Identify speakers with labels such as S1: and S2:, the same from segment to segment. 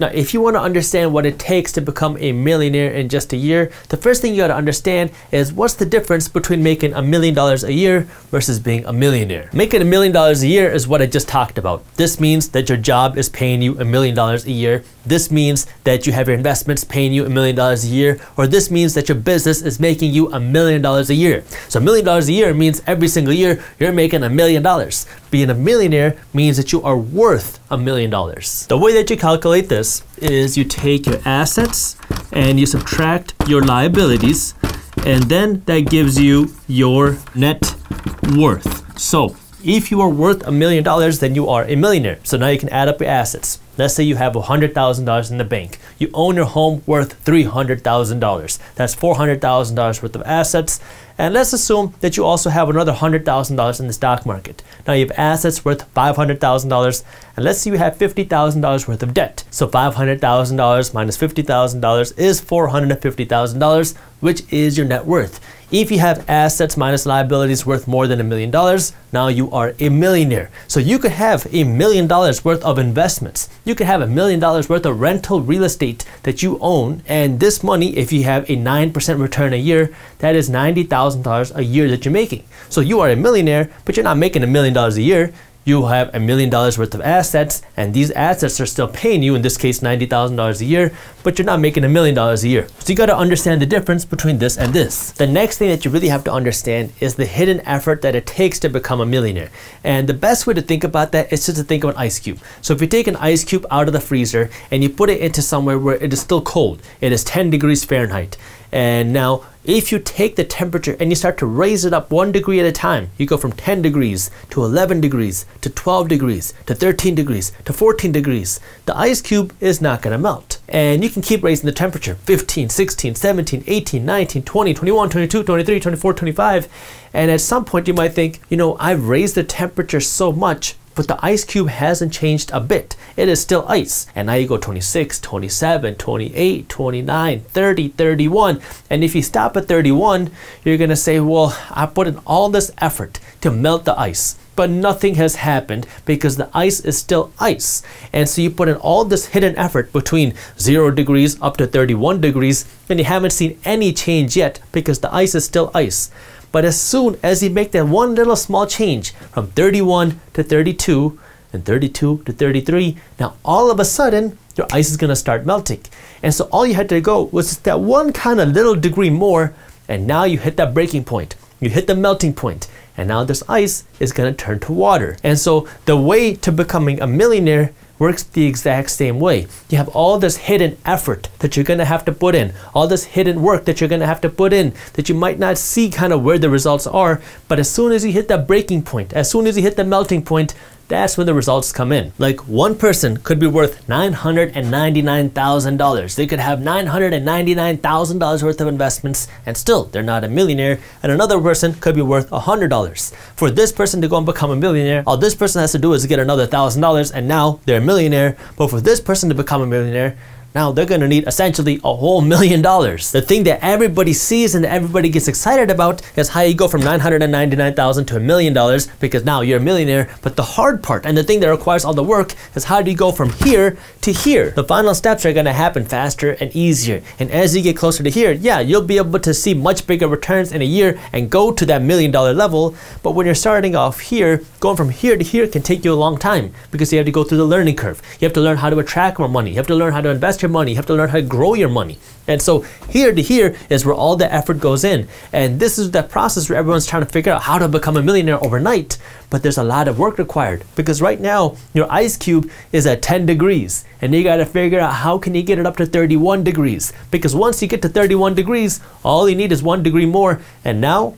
S1: Now, if you want to understand what it takes to become a millionaire in just a year, the first thing you got to understand is what's the difference between making a million dollars a year versus being a millionaire. Making a million dollars a year is what I just talked about. This means that your job is paying you a million dollars a year. This means that you have your investments paying you a million dollars a year, or this means that your business is making you a million dollars a year. So a million dollars a year means every single year you're making a million dollars. Being a millionaire means that you are worth a million dollars. The way that you calculate this is you take your assets and you subtract your liabilities and then that gives you your net worth. So if you are worth a million dollars, then you are a millionaire. So now you can add up your assets. Let's say you have $100,000 in the bank. You own your home worth $300,000. That's $400,000 worth of assets. And let's assume that you also have another $100,000 in the stock market. Now you have assets worth $500,000 and let's say you have $50,000 worth of debt. So $500,000 minus $50,000 is $450,000, which is your net worth. If you have assets minus liabilities worth more than a million dollars, now you are a millionaire. So you could have a million dollars worth of investments. You could have a million dollars worth of rental real estate that you own. And this money, if you have a 9% return a year, that is $90,000 a year that you're making. So you are a millionaire, but you're not making a million dollars a year you have a million dollars worth of assets and these assets are still paying you in this case $90,000 a year but you're not making a million dollars a year. So you got to understand the difference between this and this. The next thing that you really have to understand is the hidden effort that it takes to become a millionaire. And the best way to think about that is just to think of an ice cube. So if you take an ice cube out of the freezer and you put it into somewhere where it is still cold it is 10 degrees Fahrenheit and now if you take the temperature and you start to raise it up one degree at a time, you go from 10 degrees to 11 degrees to 12 degrees to 13 degrees to 14 degrees, the ice cube is not going to melt. And you can keep raising the temperature 15, 16, 17, 18, 19, 20, 21, 22, 23, 24, 25. And at some point you might think, you know, I've raised the temperature so much, but the ice cube hasn't changed a bit. It is still ice. And now you go 26, 27, 28, 29, 30, 31. And if you stop at 31, you're going to say, well, I put in all this effort to melt the ice but nothing has happened because the ice is still ice. And so you put in all this hidden effort between 0 degrees up to 31 degrees and you haven't seen any change yet because the ice is still ice. But as soon as you make that one little small change from 31 to 32 and 32 to 33, now all of a sudden your ice is going to start melting. And so all you had to go was just that one kind of little degree more and now you hit that breaking point. You hit the melting point and now this ice is going to turn to water. And so the way to becoming a millionaire works the exact same way. You have all this hidden effort that you're going to have to put in, all this hidden work that you're going to have to put in that you might not see kind of where the results are, but as soon as you hit that breaking point, as soon as you hit the melting point, that's when the results come in. Like one person could be worth $999,000. They could have $999,000 worth of investments and still they're not a millionaire. And another person could be worth $100. For this person to go and become a millionaire, all this person has to do is get another $1,000 and now they're a millionaire. But for this person to become a millionaire, now they're to need essentially a whole million dollars. The thing that everybody sees and everybody gets excited about is how you go from 999,000 to a million dollars because now you're a millionaire. But the hard part and the thing that requires all the work is how do you go from here to here? The final steps are to happen faster and easier. And as you get closer to here, yeah, you'll be able to see much bigger returns in a year and go to that million dollar level. But when you're starting off here, going from here to here can take you a long time because you have to go through the learning curve. You have to learn how to attract more money. You have to learn how to invest your money. You have to learn how to grow your money. And so here to here is where all the effort goes in. And this is that process where everyone's trying to figure out how to become a millionaire overnight. But there's a lot of work required because right now your ice cube is at 10 degrees and you got to figure out how can you get it up to 31 degrees because once you get to 31 degrees all you need is one degree more and now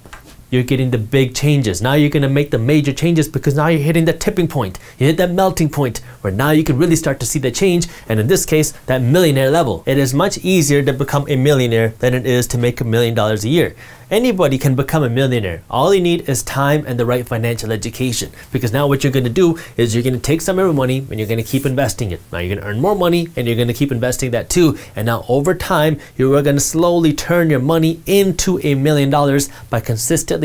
S1: you're getting the big changes. Now you're going to make the major changes because now you're hitting the tipping point. You hit that melting point where now you can really start to see the change. And in this case, that millionaire level. It is much easier to become a millionaire than it is to make a million dollars a year. Anybody can become a millionaire. All you need is time and the right financial education. Because now what you're going to do is you're going to take some of your money and you're going to keep investing it. Now you're going to earn more money and you're going to keep investing that too. And now over time, you're going to slowly turn your money into a million dollars by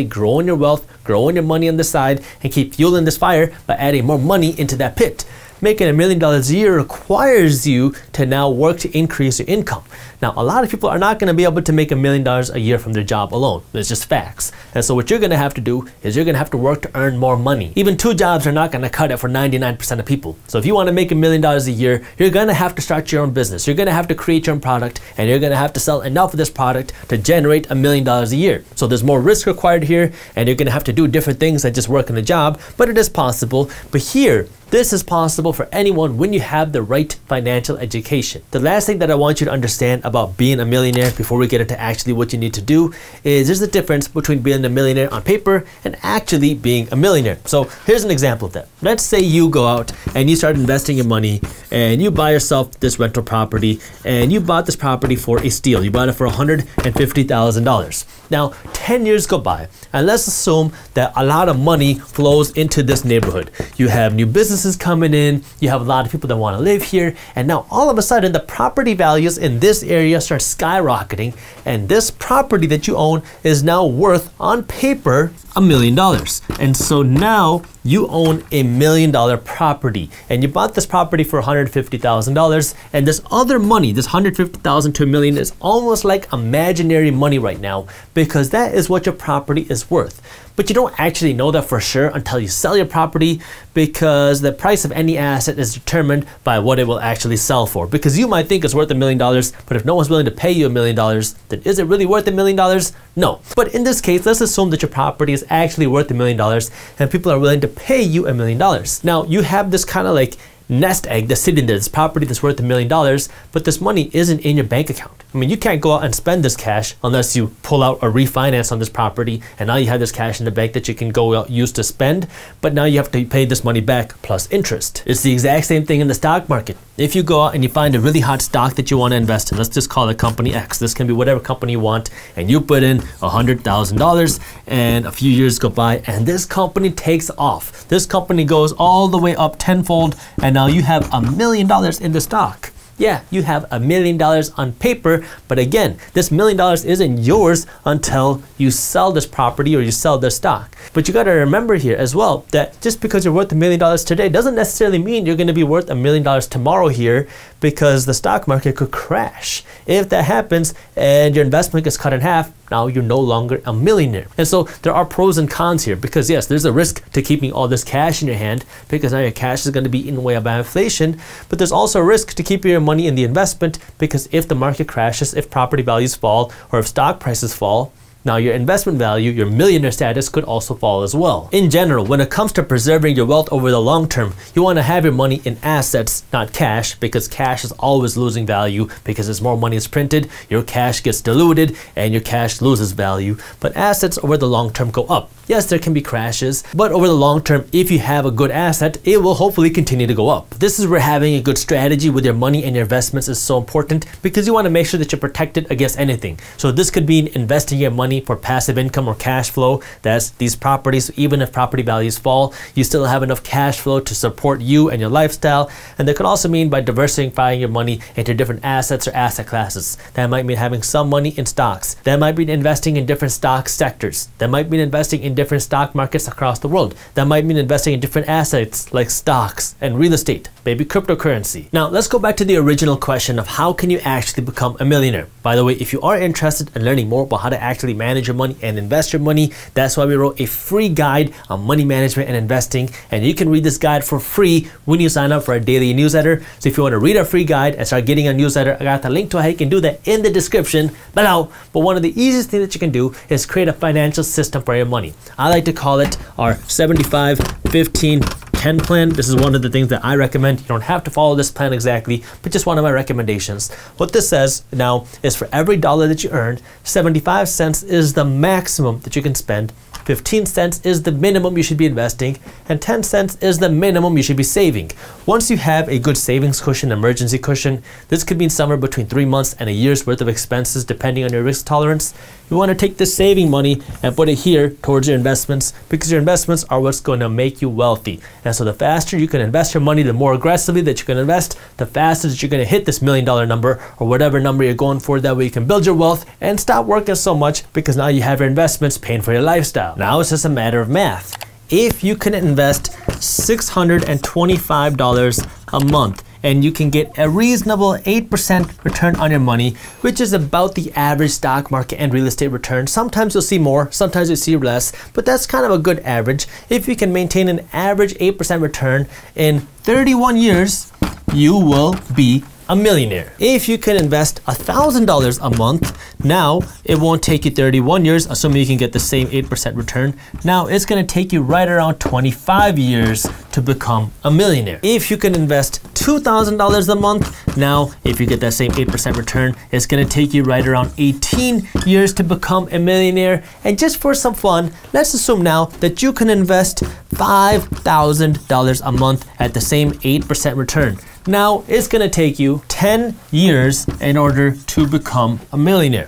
S1: growing your wealth, growing your money on the side, and keep fueling this fire by adding more money into that pit. Making a million dollars a year requires you to now work to increase your income. Now, a lot of people are not going to be able to make a million dollars a year from their job alone. It's just facts. And so what you're going to have to do is you're going to have to work to earn more money. Even two jobs are not going to cut it for 99% of people. So if you want to make a million dollars a year, you're going to have to start your own business. You're going to have to create your own product and you're going to have to sell enough of this product to generate a million dollars a year. So there's more risk required here and you're going to have to do different things than just work in a job, but it is possible. But here, this is possible for anyone when you have the right financial education. The last thing that I want you to understand about being a millionaire before we get into actually what you need to do is there's a difference between being a millionaire on paper and actually being a millionaire. So here's an example of that. Let's say you go out and you start investing your money and you buy yourself this rental property and you bought this property for a steal. You bought it for $150,000. Now, 10 years go by and let's assume that a lot of money flows into this neighborhood. You have new businesses coming in, you have a lot of people that want to live here, and now all of a sudden the property values in this area start skyrocketing, and this property that you own is now worth on paper a million dollars. And so now you own a million dollar property and you bought this property for $150,000 and this other money, this 150,000 to a million is almost like imaginary money right now because that is what your property is worth but you don't actually know that for sure until you sell your property because the price of any asset is determined by what it will actually sell for. Because you might think it's worth a million dollars, but if no one's willing to pay you a million dollars, then is it really worth a million dollars? No. But in this case, let's assume that your property is actually worth a million dollars and people are willing to pay you a million dollars. Now, you have this kind of like nest egg that's sitting there, this property that's worth a million dollars, but this money isn't in your bank account. I mean, you can't go out and spend this cash unless you pull out a refinance on this property, and now you have this cash in the bank that you can go out use to spend, but now you have to pay this money back plus interest. It's the exact same thing in the stock market. If you go out and you find a really hot stock that you want to invest in, let's just call it company X. This can be whatever company you want, and you put in $100,000, and a few years go by, and this company takes off. This company goes all the way up tenfold, and now you have a million dollars in the stock. Yeah, you have a million dollars on paper, but again, this million dollars isn't yours until you sell this property or you sell the stock. But you gotta remember here as well that just because you're worth a million dollars today doesn't necessarily mean you're gonna be worth a million dollars tomorrow here because the stock market could crash. If that happens and your investment gets cut in half, now you're no longer a millionaire. And so there are pros and cons here because yes, there's a risk to keeping all this cash in your hand because now your cash is going to be eaten away by inflation, but there's also a risk to keeping your money in the investment because if the market crashes, if property values fall, or if stock prices fall, now your investment value, your millionaire status could also fall as well. In general, when it comes to preserving your wealth over the long term, you want to have your money in assets, not cash, because cash is always losing value because as more money is printed, your cash gets diluted and your cash loses value. But assets over the long term go up. Yes, there can be crashes, but over the long term, if you have a good asset, it will hopefully continue to go up. This is where having a good strategy with your money and your investments is so important because you want to make sure that you're protected against anything. So this could mean investing your money for passive income or cash flow. That's these properties, even if property values fall, you still have enough cash flow to support you and your lifestyle. And that could also mean by diversifying your money into different assets or asset classes. That might mean having some money in stocks. That might mean investing in different stock sectors. That might mean investing in different stock markets across the world. That might mean investing in different assets like stocks and real estate, maybe cryptocurrency. Now, let's go back to the original question of how can you actually become a millionaire? By the way, if you are interested in learning more about how to actually manage your money and invest your money, that's why we wrote a free guide on money management and investing. And you can read this guide for free when you sign up for our daily newsletter. So if you want to read our free guide and start getting a newsletter, I got the link to how you can do that in the description below. But one of the easiest things that you can do is create a financial system for your money. I like to call it our 75 15 10 plan. This is one of the things that I recommend. You don't have to follow this plan exactly, but just one of my recommendations. What this says now is for every dollar that you earn, 75 cents is the maximum that you can spend 15 cents is the minimum you should be investing, and 10 cents is the minimum you should be saving. Once you have a good savings cushion, emergency cushion, this could mean somewhere between three months and a year's worth of expenses depending on your risk tolerance. You want to take this saving money and put it here towards your investments because your investments are what's going to make you wealthy. And so the faster you can invest your money, the more aggressively that you can invest, the faster that you're going to hit this million dollar number or whatever number you're going for. That way you can build your wealth and stop working so much because now you have your investments paying for your lifestyle. Now it's just a matter of math. if you can invest $625 a month and you can get a reasonable 8% return on your money, which is about the average stock market and real estate return. Sometimes you'll see more, sometimes you'll see less, but that's kind of a good average. If you can maintain an average 8% return in 31 years, you will be a millionaire. If you can invest $1,000 a month, now it won't take you 31 years, assuming you can get the same 8% return. Now it's gonna take you right around 25 years to become a millionaire. If you can invest $2,000 a month, now if you get that same 8% return, it's gonna take you right around 18 years to become a millionaire. And just for some fun, let's assume now that you can invest $5,000 a month at the same 8% return. Now, it's gonna take you 10 years in order to become a millionaire.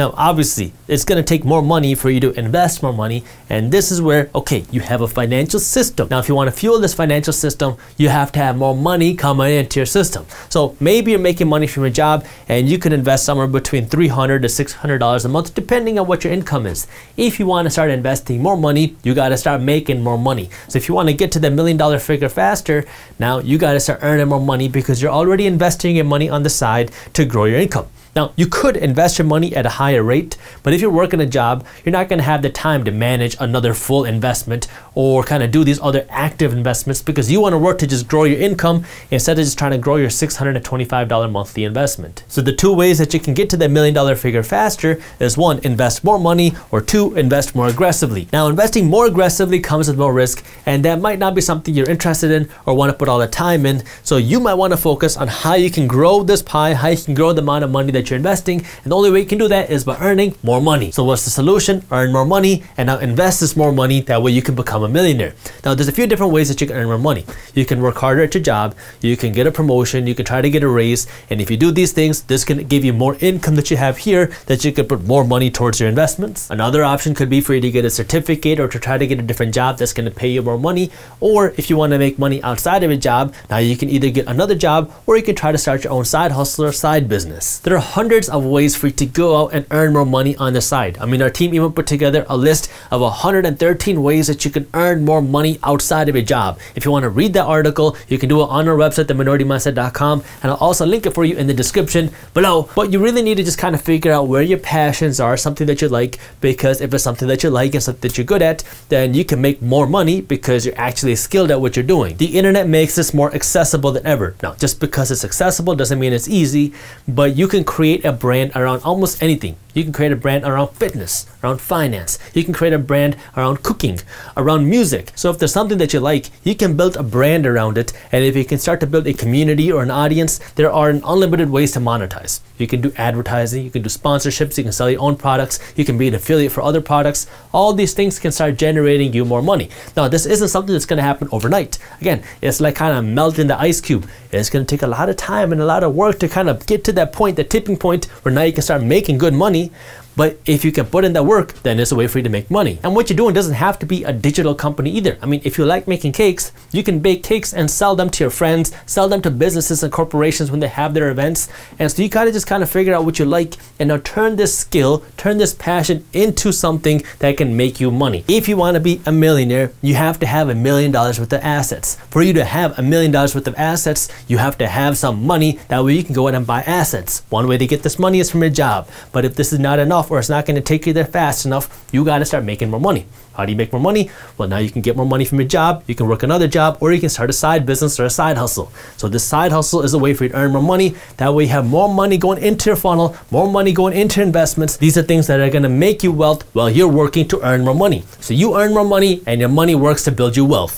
S1: Now, obviously, it's going to take more money for you to invest more money. And this is where, okay, you have a financial system. Now, if you want to fuel this financial system, you have to have more money coming into your system. So maybe you're making money from your job and you can invest somewhere between 300 to $600 a month, depending on what your income is. If you want to start investing more money, you got to start making more money. So if you want to get to the million dollar figure faster, now you got to start earning more money because you're already investing your money on the side to grow your income. Now, you could invest your money at a higher rate, but if you're working a job, you're not going to have the time to manage another full investment or kind of do these other active investments because you want to work to just grow your income instead of just trying to grow your $625 monthly investment. So the two ways that you can get to that million dollar figure faster is one, invest more money, or two, invest more aggressively. Now, investing more aggressively comes with more risk, and that might not be something you're interested in or want to put all the time in. So you might want to focus on how you can grow this pie, how you can grow the amount of money that that you're investing. And the only way you can do that is by earning more money. So what's the solution? Earn more money and now invest this more money. That way you can become a millionaire. Now there's a few different ways that you can earn more money. You can work harder at your job. You can get a promotion. You can try to get a raise. And if you do these things, this can give you more income that you have here that you could put more money towards your investments. Another option could be for you to get a certificate or to try to get a different job that's going to pay you more money. Or if you want to make money outside of a job, now you can either get another job or you can try to start your own side hustle or side business. There are hundreds of ways for you to go out and earn more money on the side. I mean, our team even put together a list of 113 ways that you can earn more money outside of your job. If you want to read that article, you can do it on our website, theminoritymindset.com, and I'll also link it for you in the description below. But you really need to just kind of figure out where your passions are, something that you like, because if it's something that you like and something that you're good at, then you can make more money because you're actually skilled at what you're doing. The internet makes this more accessible than ever. Now, just because it's accessible doesn't mean it's easy, but you can create a brand around almost anything. You can create a brand around fitness, around finance. You can create a brand around cooking, around music. So if there's something that you like, you can build a brand around it. And if you can start to build a community or an audience, there are unlimited ways to monetize. You can do advertising, you can do sponsorships, you can sell your own products, you can be an affiliate for other products. All these things can start generating you more money. Now, this isn't something that's going to happen overnight. Again, it's like kind of melting the ice cube. It's going to take a lot of time and a lot of work to kind of get to that point, the tipping point where now you can start making good money. But if you can put in that work, then it's a way for you to make money. And what you're doing doesn't have to be a digital company either. I mean, if you like making cakes, you can bake cakes and sell them to your friends, sell them to businesses and corporations when they have their events. And so you gotta just kind of figure out what you like and now turn this skill, turn this passion into something that can make you money. If you wanna be a millionaire, you have to have a million dollars worth of assets. For you to have a million dollars worth of assets, you have to have some money. That way you can go out and buy assets. One way to get this money is from your job. But if this is not enough, or it's not going to take you there fast enough, you got to start making more money. How do you make more money? Well, now you can get more money from your job, you can work another job, or you can start a side business or a side hustle. So this side hustle is a way for you to earn more money. That way you have more money going into your funnel, more money going into investments. These are things that are going to make you wealth while you're working to earn more money. So you earn more money and your money works to build you wealth.